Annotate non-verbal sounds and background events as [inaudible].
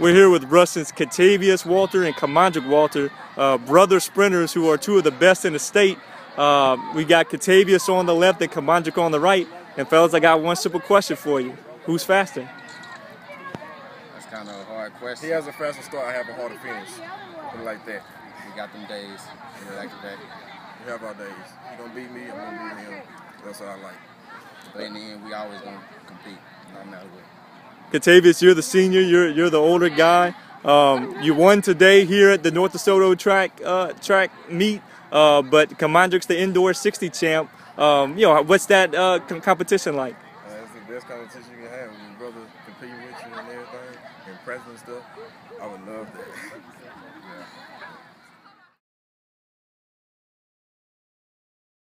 We're here with Russell's Keitavious Walter and Keimondrick Walter, uh, brother sprinters who are two of the best in the state. Uh, we got Keitavious on the left and Keimondrick on the right. And fellas, I got one simple question for you. Who's faster? That's kind of a hard question. He has a faster start, I have a harder finish. Put it like that. We got them days. Back to back. We have our days. He gonna beat me, I'm gonna beat him. That's what I like. But in the end, we always gonna compete, no matter what. Keitavious, you're the senior. You're you're the older guy. Um, you won today here at the North DeSoto track uh, track meet, uh, but Keimondrick's the indoor 60 champ. Um, you know, what's that uh, com- competition like? Uh, it's the best competition you can have when your brother compete with you and everything, and present and stuff. I would love that. [laughs]